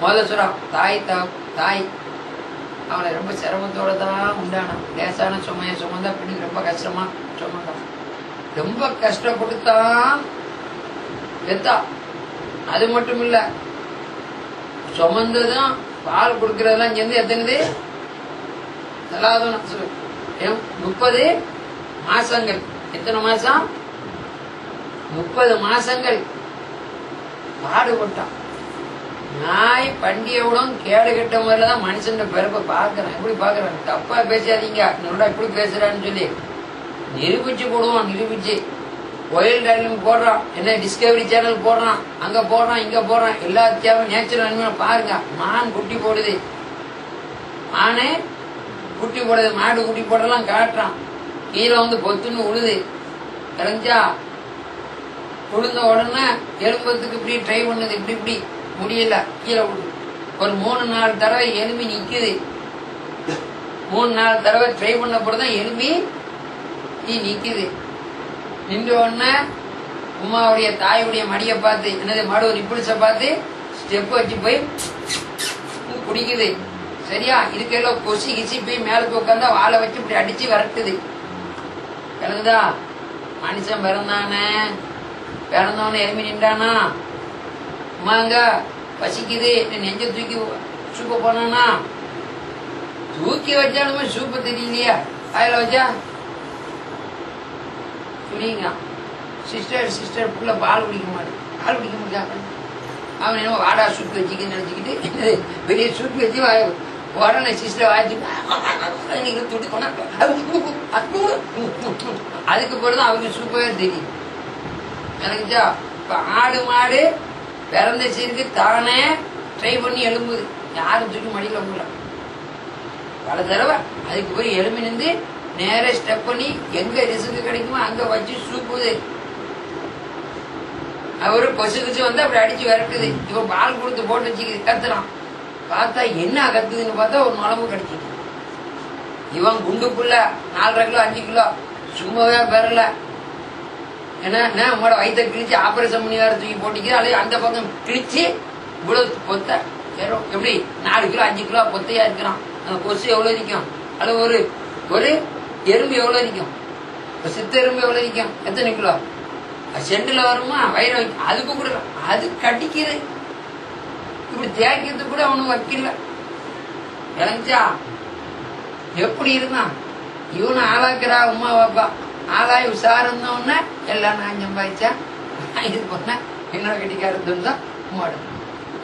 முதல்ல சொல்றான் தாய் தா தாய். அவனை ரொம்ப சிரமத்தோட தான் உண்டானான் லேசான சுமையை சுமந்தா பிடி ரொம்ப கஷ்டமா சுமந்தான் ரொம்ப கஷ்டப்பட்டு தான் பெத்தா. அது மட்டும் இல்ல சுமந்ததும் பால் கொடுக்கறதெல்லாம் சேர்ந்து எத்தனது? தலாதனம் சொல்லு. முப்பது மாசங்கள். எத்தனை மாசம்? முப்பது மாசங்கள். பாடுபட்டான். நாய் பண்டிகையோடும் கேடு கெட்ட முறையில தான் மனுஷன் பிறப்பை பாக்குறேன் எப்படி பாக்குறேன் தப்பா பேசாதீங்க. என்னோட இப்படி பேசுறான்னு சொல்லி நிரூபிச்சு போடுவான் நிரூபிச்சு. ஒயில் டைலும் போடுறான் என்ன டிஸ்கவரி சேனல் போடுறான் அங்க போடுறான் இங்க போடுறான். எல்லா சேனல் நேச்சுரல் அனிமல் பாருங்க. மான் குட்டி போடுது. மானே குட்டி போடுது. மாடு குட்டி போடலாம் காட்டுறான். கீழே வந்து பொத்துன்னு உழுது. தெரிஞ்சா உழுந்த உடனே எலும்பத்துக்கு இப்படி ட்ரை பண்ணுது. இப்படி இப்படி. முடியல. கீழே ஒரு மூணு நாலு தடவை எலும்பி நிக்குது. மூணு நாலு தடவை ட்ரை பண்ண தான் எலும்பி நீ நிக்குது. நின்ற உடனே உமாவுடைய தாயுடைய மடியை பார்த்து என்னது மடு ஒரு பார்த்து ஸ்டெப் வச்சு போய் குடிக்குது. சரியா? இதுக்கெல்லாம் கொசி கிசி போய் மேலே போய் உட்காந்தா வாழை வச்சு இப்படி அடிச்சு விரட்டுது. விளங்குதா? மனுஷன் பிறந்தானே. பிறந்தவன எலும்பி நின்றானா? உமாங்க பசிக்குது நெஞ்ச தூக்கி சூப்ப போனா தூக்கி வச்சாலுமே சூப்ப தெரியலையா. வாயில வச்சா? சொல்லிங்க சிஸ்டர் சிஸ்டர் புள்ள பால் குடிக்க மாட்டேன். பால் குடிக்க முடியாது அவன் என்ன வாடா சூப்பு வச்சுக்கின்னு நினைச்சுக்கிட்டு பெரிய வெளியே சூப்பு வச்சு வாய உடனே சிஸ்டர் வாய்ச்சி நீங்க துடி கொண்டா. அதுக்கு பிறகு அவருக்கு சூப்பவே தெரியும். எனக்குச்சா ஆடு மாடு பிறந்த சீருக்கு தானே ட்ரை பண்ணி எழும்புது. யாரும் தூக்கி மடியில் விடல பல தடவை அதுக்கு போய் எலும்பி நின்று நேர ஸ்டெப் பண்ணி எங்க ரிசுக்கு கிடைக்குமோ அங்க வச்சு சூப்புது. அவரு கொசு கொசு வந்து அப்படி அடிச்சு விரட்டுது. இவன் பால் கொடுத்து போட்டு வச்சுக்கிது கத்துறான். பார்த்தா என்ன கத்துதுன்னு பார்த்தா ஒரு நுழம்பு கிடைச்சிது. இவன் குண்டுக்குள்ள நாலரை கிலோ அஞ்சு கிலோ சும்மாவே பெறல ஏன்னா என்ன உங்களோட வயிற்ற கிழிச்சு ஆபரேஷன் பண்ணி வேற தூக்கி போட்டிக்கு அல்லது அந்த பக்கம் கிழிச்சு இவ்வளவு பொத்த? எப்படி? நாலு கிலோ அஞ்சு கிலோ பொத்தையா இருக்கிறான். அந்த கொசு எவ்வளவு நிற்கும் அது ஒரு ஒரு எறும்பு எவ்வளவு நிற்கும் ஒரு சித்த எறும்பு எவ்வளவு நிற்கும் எத்தனை கிலோ? செண்டில் வருமா? வயிறு வைக்கும் அதுக்கு கூட அது கடிக்குது. இப்படி தேய்க்கிறது கூட அவனும் வைக்கல. விளங்குச்சா எப்படி இருந்தான்? இவனு ஆளாக்குறா உமா பாப்பா. ஆளாய் உஷாருந்தோன்னா எல்லாம் நான் சம்பாதிச்சா இது பண்ண என்னோட கட்டிக்காரத்து தான் உமாடு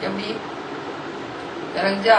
எப்படி? தெரிஞ்சா